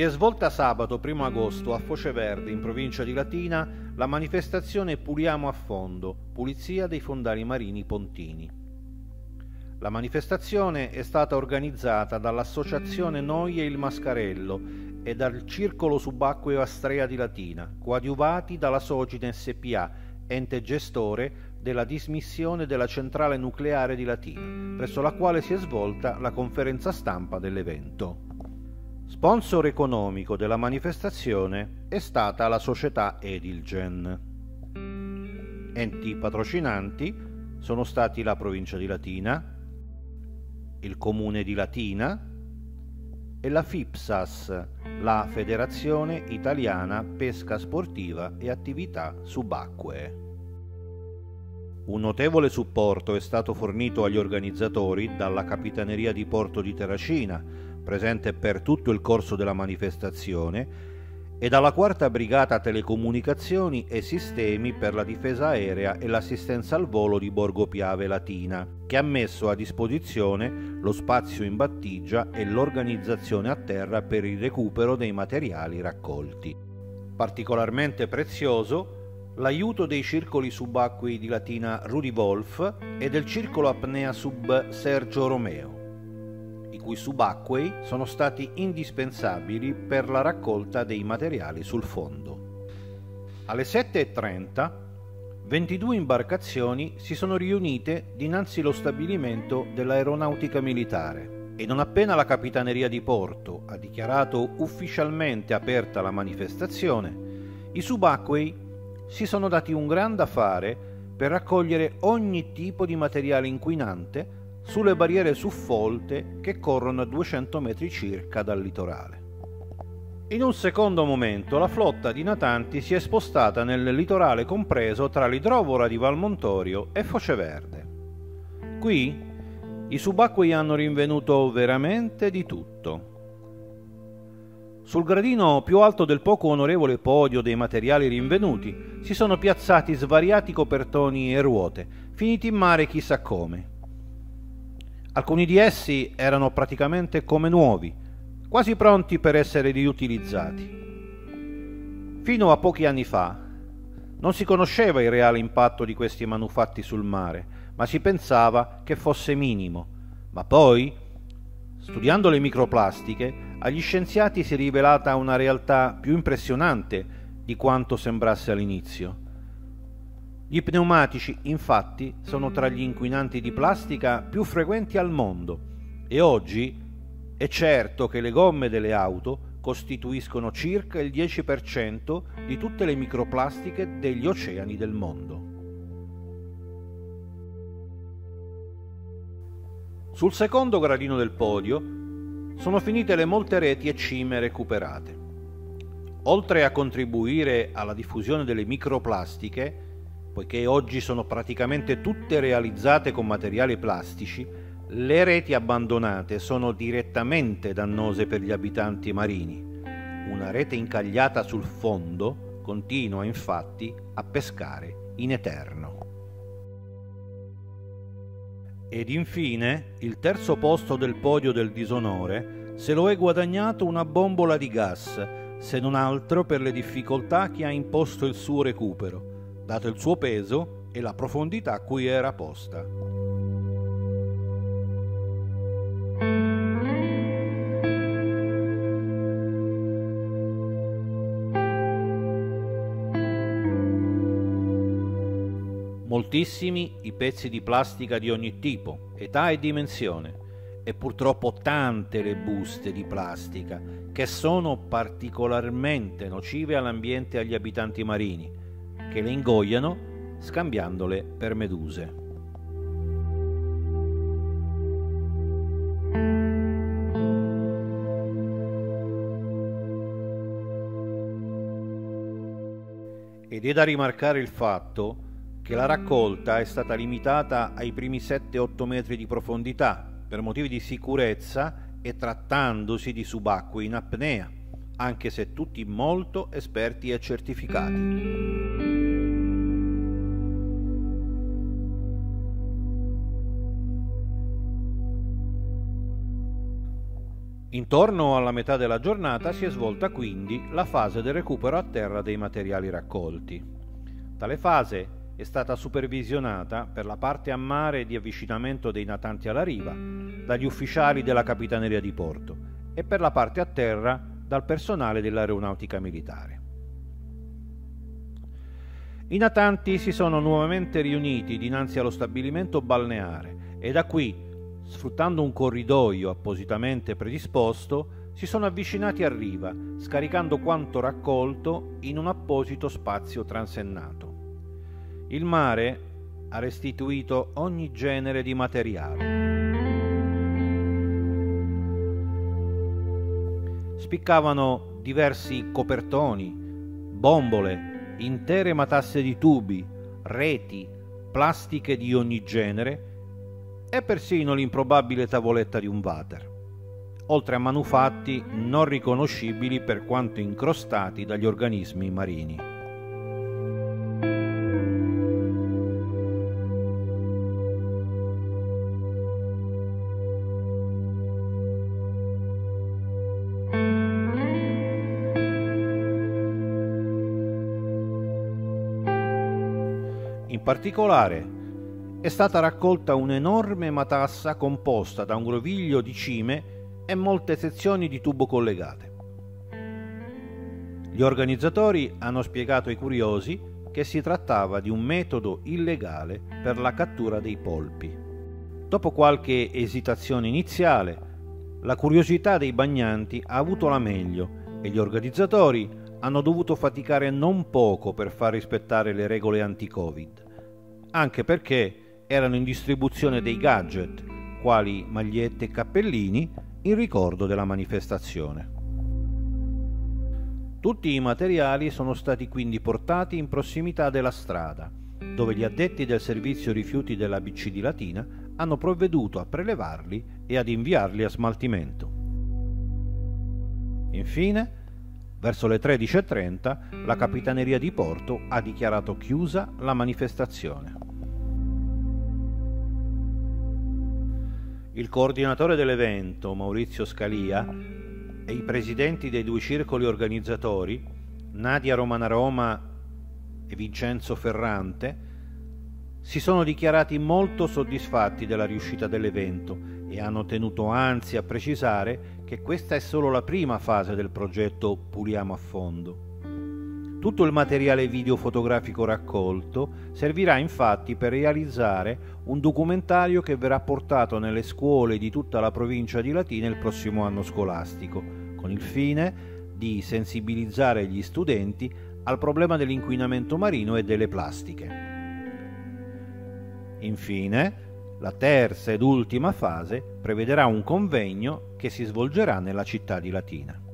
Si è svolta sabato 1 agosto a Foce Verde, in provincia di Latina, la manifestazione Puliamo a fondo, pulizia dei fondali marini pontini. La manifestazione è stata organizzata dall'Associazione Noi e il Mascarello e dal Circolo Subacqueo Astrea di Latina, coadiuvati dalla Sogine SPA, ente gestore della dismissione della centrale nucleare di Latina, presso la quale si è svolta la conferenza stampa dell'evento. Sponsor economico della manifestazione è stata la società Edilgen. Enti patrocinanti sono stati la provincia di Latina, il comune di Latina e la FIPSAS, la Federazione Italiana Pesca Sportiva e Attività Subacquee. Un notevole supporto è stato fornito agli organizzatori dalla Capitaneria di Porto di Terracina, presente per tutto il corso della manifestazione, e dalla quarta brigata telecomunicazioni e sistemi per la difesa aerea e l'assistenza al volo di Borgo Piave Latina, che ha messo a disposizione lo spazio in battigia e l'organizzazione a terra per il recupero dei materiali raccolti. Particolarmente prezioso l'aiuto dei circoli subacquei di Latina Rudy Wolf e del circolo apnea sub Sergio Romeo cui subacquei sono stati indispensabili per la raccolta dei materiali sul fondo. Alle 7.30 22 imbarcazioni si sono riunite dinanzi allo stabilimento dell'aeronautica militare e non appena la Capitaneria di Porto ha dichiarato ufficialmente aperta la manifestazione, i subacquei si sono dati un gran da fare per raccogliere ogni tipo di materiale inquinante sulle barriere suffolte che corrono a 200 metri circa dal litorale. In un secondo momento la flotta di natanti si è spostata nel litorale compreso tra l'idrovora di Valmontorio e Foce Verde. Qui i subacquei hanno rinvenuto veramente di tutto. Sul gradino più alto del poco onorevole podio dei materiali rinvenuti si sono piazzati svariati copertoni e ruote, finiti in mare chissà come. Alcuni di essi erano praticamente come nuovi, quasi pronti per essere riutilizzati. Fino a pochi anni fa non si conosceva il reale impatto di questi manufatti sul mare, ma si pensava che fosse minimo. Ma poi, studiando le microplastiche, agli scienziati si è rivelata una realtà più impressionante di quanto sembrasse all'inizio. Gli pneumatici, infatti, sono tra gli inquinanti di plastica più frequenti al mondo e oggi è certo che le gomme delle auto costituiscono circa il 10% di tutte le microplastiche degli oceani del mondo. Sul secondo gradino del podio sono finite le molte reti e cime recuperate. Oltre a contribuire alla diffusione delle microplastiche, poiché oggi sono praticamente tutte realizzate con materiali plastici, le reti abbandonate sono direttamente dannose per gli abitanti marini. Una rete incagliata sul fondo continua infatti a pescare in eterno. Ed infine, il terzo posto del podio del disonore se lo è guadagnato una bombola di gas, se non altro per le difficoltà che ha imposto il suo recupero dato il suo peso e la profondità a cui era posta. Moltissimi i pezzi di plastica di ogni tipo, età e dimensione, e purtroppo tante le buste di plastica che sono particolarmente nocive all'ambiente e agli abitanti marini, che le ingoiano scambiandole per meduse. Ed è da rimarcare il fatto che la raccolta è stata limitata ai primi 7-8 metri di profondità per motivi di sicurezza e trattandosi di subacquei in apnea, anche se tutti molto esperti e certificati. Intorno alla metà della giornata si è svolta quindi la fase del recupero a terra dei materiali raccolti. Tale fase è stata supervisionata per la parte a mare di avvicinamento dei natanti alla riva dagli ufficiali della Capitaneria di Porto e per la parte a terra dal personale dell'aeronautica militare. I natanti si sono nuovamente riuniti dinanzi allo stabilimento balneare e da qui sfruttando un corridoio appositamente predisposto, si sono avvicinati a riva, scaricando quanto raccolto in un apposito spazio transennato. Il mare ha restituito ogni genere di materiale. Spiccavano diversi copertoni, bombole, intere matasse di tubi, reti, plastiche di ogni genere e persino l'improbabile tavoletta di un water, oltre a manufatti non riconoscibili per quanto incrostati dagli organismi marini. In particolare è stata raccolta un'enorme matassa composta da un groviglio di cime e molte sezioni di tubo collegate. Gli organizzatori hanno spiegato ai curiosi che si trattava di un metodo illegale per la cattura dei polpi. Dopo qualche esitazione iniziale, la curiosità dei bagnanti ha avuto la meglio e gli organizzatori hanno dovuto faticare non poco per far rispettare le regole anti-Covid, anche perché erano in distribuzione dei gadget, quali magliette e cappellini, in ricordo della manifestazione. Tutti i materiali sono stati quindi portati in prossimità della strada, dove gli addetti del servizio rifiuti della BC di Latina hanno provveduto a prelevarli e ad inviarli a smaltimento. Infine, verso le 13.30, la Capitaneria di Porto ha dichiarato chiusa la manifestazione. Il coordinatore dell'evento, Maurizio Scalia, e i presidenti dei due circoli organizzatori, Nadia Romana Roma e Vincenzo Ferrante, si sono dichiarati molto soddisfatti della riuscita dell'evento e hanno tenuto anzi a precisare che questa è solo la prima fase del progetto Puliamo a fondo. Tutto il materiale video fotografico raccolto servirà infatti per realizzare un documentario che verrà portato nelle scuole di tutta la provincia di Latina il prossimo anno scolastico, con il fine di sensibilizzare gli studenti al problema dell'inquinamento marino e delle plastiche. Infine, la terza ed ultima fase prevederà un convegno che si svolgerà nella città di Latina.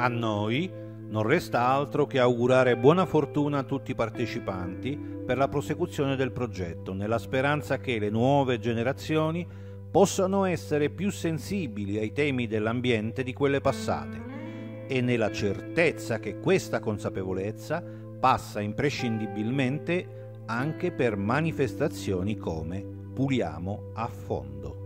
A noi non resta altro che augurare buona fortuna a tutti i partecipanti per la prosecuzione del progetto, nella speranza che le nuove generazioni possano essere più sensibili ai temi dell'ambiente di quelle passate e nella certezza che questa consapevolezza passa imprescindibilmente anche per manifestazioni come Puliamo a fondo.